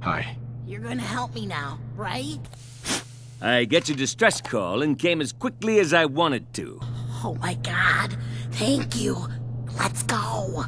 Hi. You're gonna help me now, right? I got your distress call and came as quickly as I wanted to. Oh my god. Thank you. Let's go.